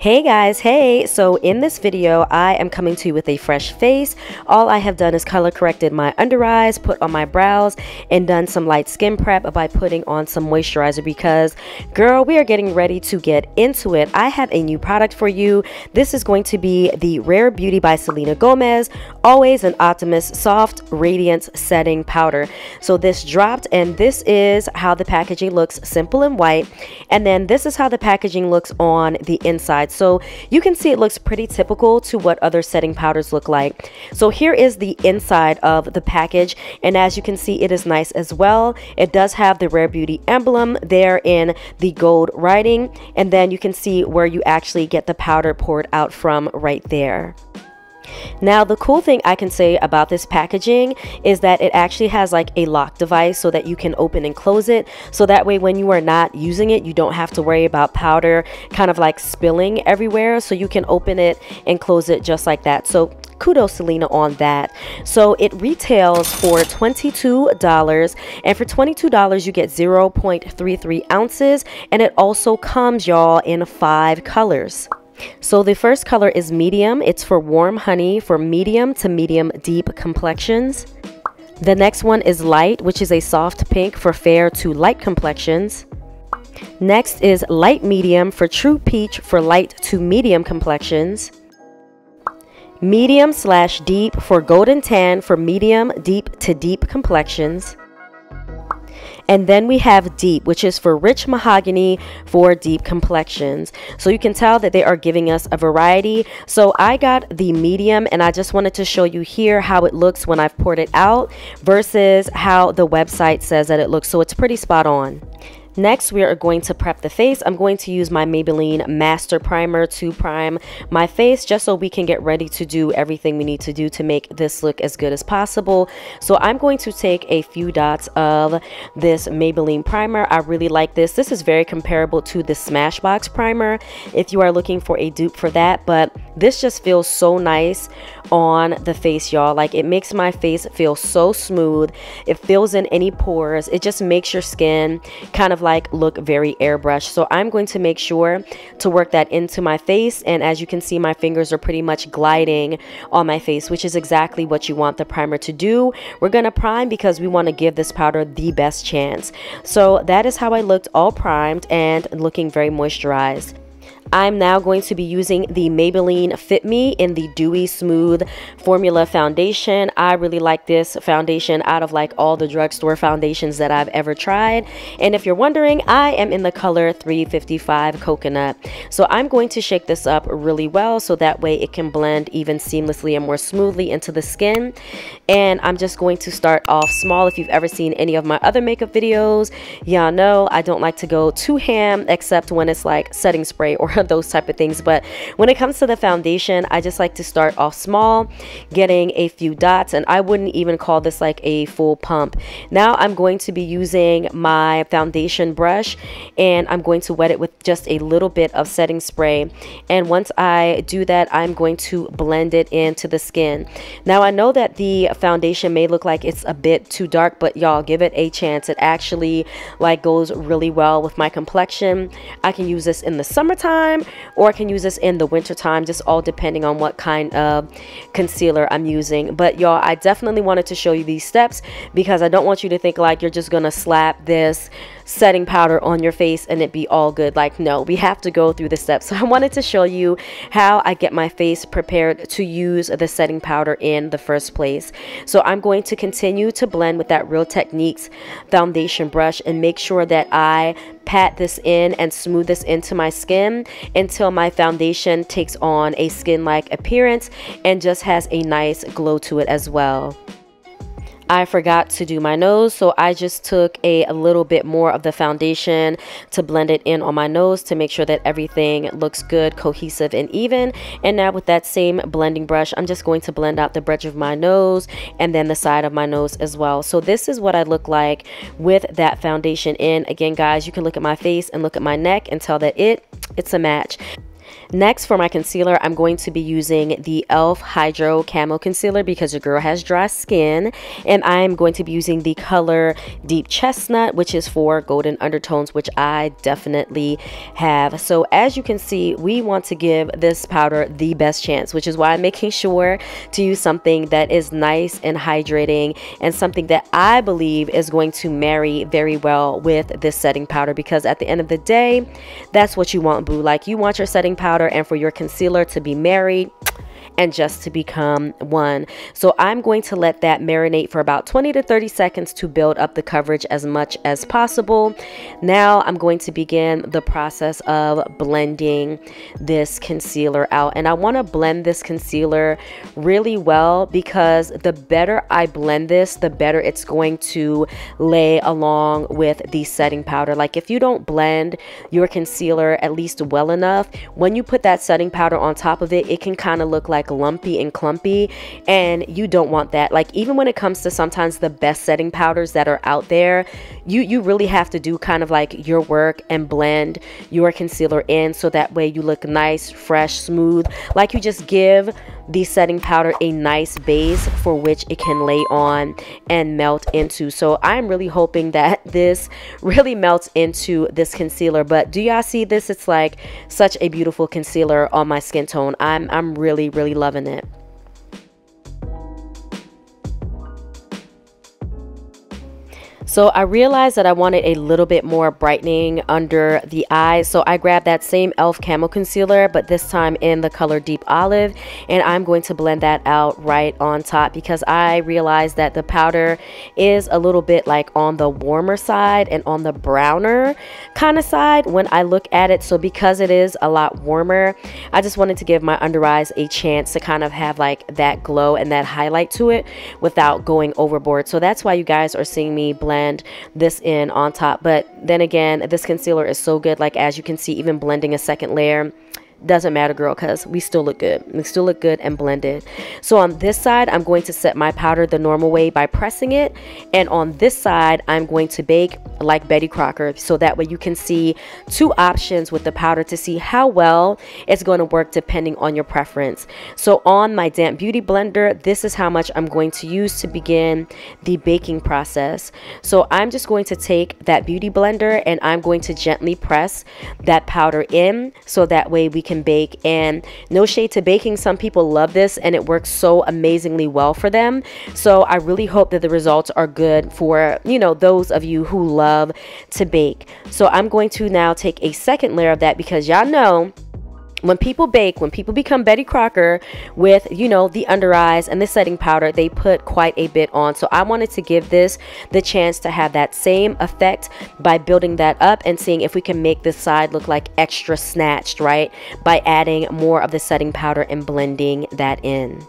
Hey guys, hey! So in this video, I am coming to you with a fresh face. All I have done is color corrected my under eyes, put on my brows, and done some light skin prep by putting on some moisturizer because, girl, we are getting ready to get into it. I have a new product for you. This is going to be the Rare Beauty by Selena Gomez, always an optimist Soft Radiance Setting Powder. So this dropped and this is how the packaging looks, simple and white. And then this is how the packaging looks on the inside side. So you can see it looks pretty typical to what other setting powders look like. So here is the inside of the package. And as you can see, it is nice as well. It does have the Rare Beauty emblem there in the gold writing. And then you can see where you actually get the powder poured out from right there. Now, the cool thing I can say about this packaging is that it actually has like a lock device so that you can open and close it. So that way, when you are not using it, you don't have to worry about powder kind of like spilling everywhere. So you can open it and close it just like that. So kudos Selena on that. So it retails for $22 and for $22 you get 0.33 ounces and it also comes y'all in five colors. So the first color is medium. It's for warm honey for medium to medium deep complexions. The next one is light, which is a soft pink for fair to light complexions. Next is light medium for true peach for light to medium complexions. Medium slash deep for golden tan for medium deep to deep complexions. And then we have deep, which is for rich mahogany for deep complexions. So you can tell that they are giving us a variety. So I got the medium and I just wanted to show you here how it looks when I've poured it out versus how the website says that it looks. So it's pretty spot on. Next, we are going to prep the face. I'm going to use my Maybelline Master Primer to prime my face just so we can get ready to do everything we need to do to make this look as good as possible. So I'm going to take a few dots of this Maybelline primer. I really like this. This is very comparable to the Smashbox primer if you are looking for a dupe for that, but this just feels so nice on the face, y'all. Like it makes my face feel so smooth. It fills in any pores. It just makes your skin kind of like look very airbrushed. So I'm going to make sure to work that into my face. And as you can see, my fingers are pretty much gliding on my face, which is exactly what you want the primer to do. We're going to prime because we want to give this powder the best chance. So that is how I looked all primed and looking very moisturized. I'm now going to be using the Maybelline Fit Me in the Dewy Smooth Formula Foundation. I really like this foundation out of like all the drugstore foundations that I've ever tried. And if you're wondering, I am in the color 355 Coconut. So I'm going to shake this up really well so that way it can blend even seamlessly and more smoothly into the skin. And I'm just going to start off small. If you've ever seen any of my other makeup videos, y'all know I don't like to go too ham except when it's like setting spray or those type of things. But when it comes to the foundation, I just like to start off small, getting a few dots, and I wouldn't even call this like a full pump. Now I'm going to be using my foundation brush and I'm going to wet it with just a little bit of setting spray. And once I do that, I'm going to blend it into the skin. Now I know that the foundation may look like it's a bit too dark, but y'all give it a chance. It actually like goes really well with my complexion. I can use this in the summertime time or I can use this in the winter time just all depending on what kind of concealer I'm using. But y'all I definitely wanted to show you these steps because I don't want you to think like you're just gonna slap this setting powder on your face and it be all good. Like no we have to go through the steps so I wanted to show you how I get my face prepared to use the setting powder in the first place. So I'm going to continue to blend with that Real Techniques foundation brush and make sure that I pat this in and smooth this into my skin until my foundation takes on a skin-like appearance and just has a nice glow to it as well. I forgot to do my nose so I just took a, a, little bit more of the foundation to blend it in on my nose to make sure that everything looks good cohesive and even. And now with that same blending brush I'm just going to blend out the bridge of my nose and then the side of my nose as well. So this is what I look like with that foundation in. Again guys you can look at my face and look at my neck and tell that it it's a match Next for my concealer, I'm going to be using the e.l.f. Hydro Camo Concealer because your girl has dry skin. And I'm going to be using the color Deep Chestnut, which is for golden undertones, which I definitely have. So as you can see, we want to give this powder the best chance, which is why I'm making sure to use something that is nice and hydrating and something that I believe is going to marry very well with this setting powder because at the end of the day, that's what you want, boo. Like you want your setting powder powder and for your concealer to be married and just to become one. So I'm going to let that marinate for about 20 to 30 seconds to build up the coverage as much as possible. Now I'm going to begin the process of blending this concealer out. And I want to blend this concealer really well because the better I blend this, the better it's going to lay along with the setting powder. Like if you don't blend your concealer at least well enough, when you put that setting powder on top of it, it can kind of look like like lumpy and clumpy and you don't want that. Like even when it comes to sometimes the best setting powders that are out there you you really have to do kind of like your work and blend your concealer in so that way you look nice fresh smooth. Like you just give the setting powder a nice base for which it can lay on and melt into. So i'm really hoping that this really melts into this concealer but do y'all see this? It's like such a beautiful concealer on my skin tone. I'm i'm really really loving it So I realized that I wanted a little bit more brightening under the eyes. So I grabbed that same e.l.f. Camo Concealer, but this time in the color Deep Olive. And I'm going to blend that out right on top because I realized that the powder is a little bit like on the warmer side and on the browner kind of side when I look at it. So because it is a lot warmer, I just wanted to give my under eyes a chance to kind of have like that glow and that highlight to it without going overboard. So that's why you guys are seeing me blend blend this in on top. But then again, this concealer is so good. Like as you can see, even blending a second layer doesn't matter girl because we still look good. We still look good and blended. So on this side i'm going to set my powder the normal way by pressing it. And on this side i'm going to bake like betty crocker so that way you can see two options with the powder to see how well it's going to work depending on your preference. So on my damp beauty blender this is how much i'm going to use to begin the baking process. So i'm just going to take that beauty blender and i'm going to gently press that powder in so that way we can bake and no shade to baking. Some people love this and it works so amazingly well for them. So i really hope that the results are good for you know those of you who love to bake. So i'm going to now take a second layer of that because y'all know when people bake, when people become Betty Crocker with, you know, the under eyes and the setting powder, they put quite a bit on. So I wanted to give this the chance to have that same effect by building that up and seeing if we can make this side look like extra snatched, right? By adding more of the setting powder and blending that in.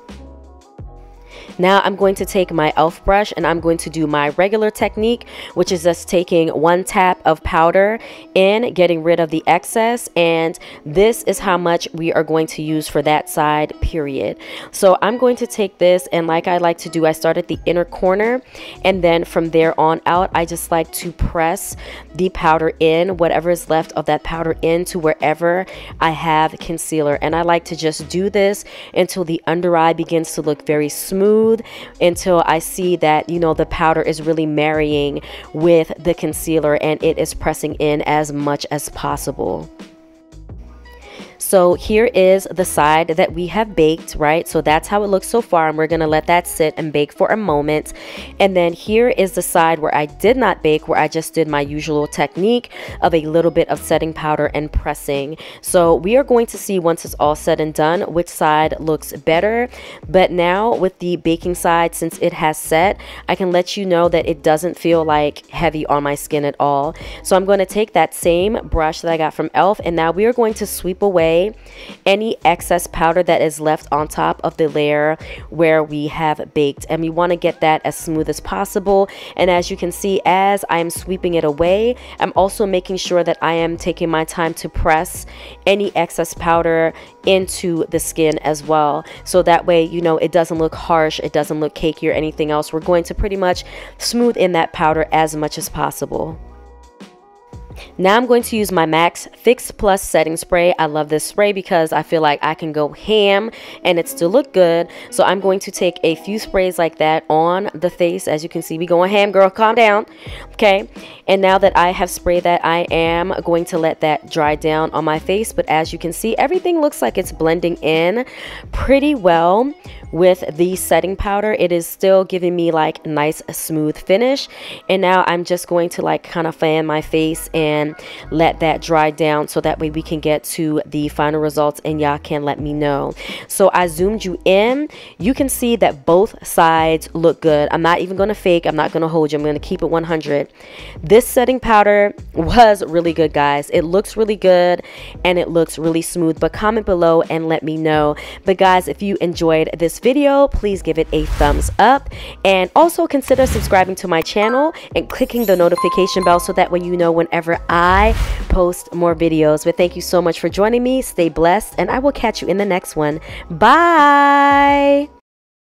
Now I'm going to take my e.l.f. brush and I'm going to do my regular technique, which is just taking one tap of powder in, getting rid of the excess. And this is how much we are going to use for that side, period. So I'm going to take this and like I like to do, I start at the inner corner and then from there on out, I just like to press the powder in, whatever is left of that powder into wherever I have concealer. And I like to just do this until the under eye begins to look very smooth smooth until I see that, you know, the powder is really marrying with the concealer and it is pressing in as much as possible. So here is the side that we have baked, right? So that's how it looks so far. And we're going to let that sit and bake for a moment. And then here is the side where I did not bake, where I just did my usual technique of a little bit of setting powder and pressing. So we are going to see once it's all said and done, which side looks better. But now with the baking side, since it has set, I can let you know that it doesn't feel like heavy on my skin at all. So I'm going to take that same brush that I got from e.l.f. and now we are going to sweep away away any excess powder that is left on top of the layer where we have baked. And we want to get that as smooth as possible. And as you can see as I am sweeping it away I'm also making sure that I am taking my time to press any excess powder into the skin as well. So that way you know it doesn't look harsh it doesn't look cakey or anything else. We're going to pretty much smooth in that powder as much as possible Now I'm going to use my MAC Fix Plus setting spray. I love this spray because I feel like I can go ham and it still look good. So I'm going to take a few sprays like that on the face. As you can see, we going ham, girl. Calm down. Okay. And now that I have sprayed that, I am going to let that dry down on my face. But as you can see, everything looks like it's blending in pretty well with the setting powder it is still giving me like nice smooth finish. And now I'm just going to like kind of fan my face and let that dry down so that way we can get to the final results and y'all can let me know. So I zoomed you in. You can see that both sides look good. I'm not even going to fake. I'm not going to hold you. I'm going to keep it 100 this setting powder was really good guys. It looks really good and it looks really smooth. But comment below and let me know. But guys if you enjoyed video, please give it a thumbs up. And also consider subscribing to my channel and clicking the notification bell so that way you know whenever I post more videos. But thank you so much for joining me. Stay blessed and I will catch you in the next one. Bye!